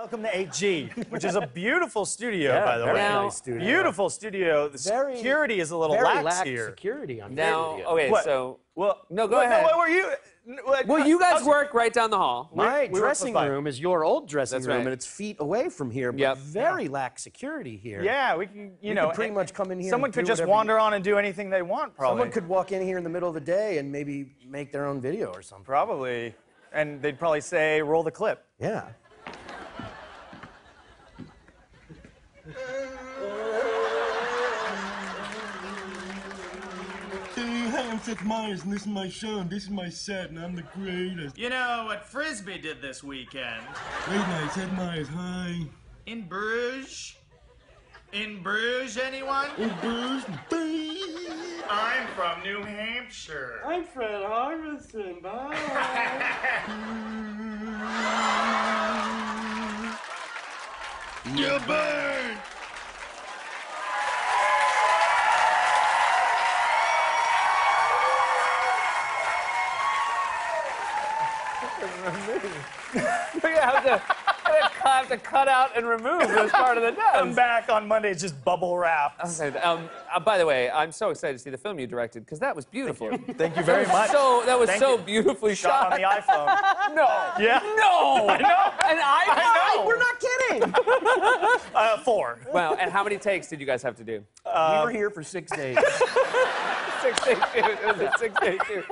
Welcome to 8G, which is a beautiful studio, Yeah, by the very way. nice studio. Beautiful studio. The Very- security is a little Very lax, lax here. security on Now, video. okay, What? so Well, No, go what- ahead. what were you? what- well, you guys how's- work right down the hall. My we dressing fine. room is your old dressing That's room, right. and it's feet away from here, but Yep. very lax security here. Yeah, we can. You, You know, could pretty eh, much come in here Someone and could do just whatever you- wander on and do anything they want. Probably. Someone could walk in here in the middle of the day and maybe make their own video or something. Probably, and they'd probably say, "Roll the clip." Yeah. Hey, hi, I'm Seth Meyers, and this is my show, and this is my set, and I'm the greatest. You know what Frisbee did this weekend? Great night, Seth Meyers, hi. In Bruges? In Bruges, anyone? In Bruges, bye. I'm from New Hampshire. I'm Fred Harrison, bye. you burn! We have to, have to cut out and remove this part of the nose. Come dance. back on Monday. It's just bubble wrapped. Okay, um, uh, by the way, I'm so excited to see the film you directed because that was beautiful. Thank you very much. So that was Thank so you. beautifully Shot shot. on the iPhone. No. Yeah. No. I know. An iPhone. know. We're not kidding. Uh, four. Wow. And how many takes did you guys have to do? we were here for six days. Six take two. It was a six take two.